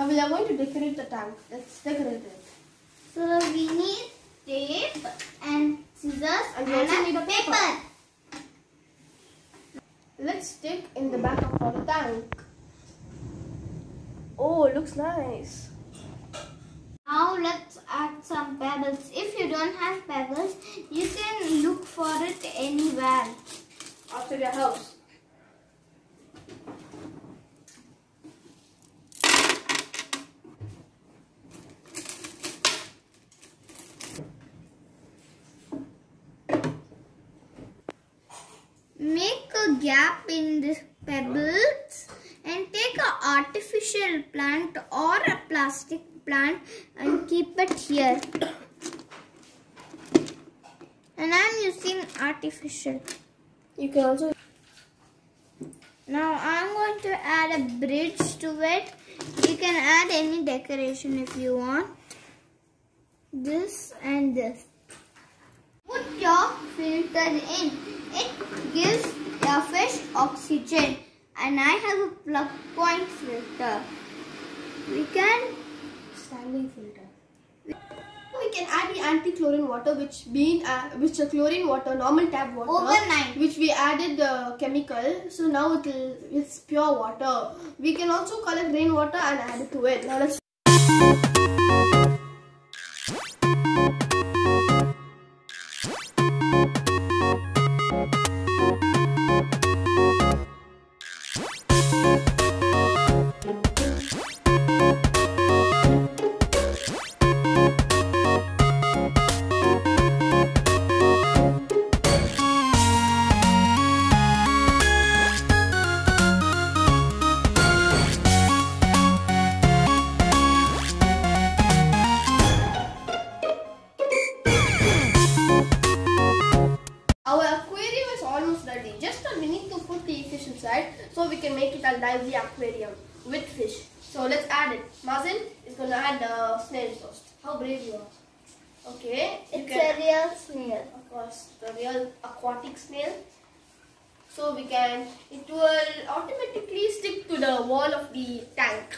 Now we are going to decorate the tank. Let's decorate it. So we need tape and scissors And and, a need a paper. paper. Let's stick in the back of our tank. Oh, it looks nice. Now let's add some pebbles. If you don't have pebbles, you can look for it anywhere. After your house. Make a gap in the pebbles and take a artificial plant or a plastic plant and keep it here. And I'm using artificial. You can also Now I'm going to add a bridge to it. You can add any decoration if you want. This and this. Put your filter in. It gives fish oxygen. And I have a plug point filter. We can standing filter. We can add the anti-chlorine water, which being uh, which a chlorine water, normal tap water, Overnight. which we added the chemical. So now it will it's pure water. We can also collect rainwater and add it to it. Now let's. Can make it a lively aquarium with fish. So let's add it. Mazen is going to add the snail first. How brave you are. Okay. It's can- a real snail. Of course, the real aquatic snail. So we can, it will automatically stick to the wall of the tank.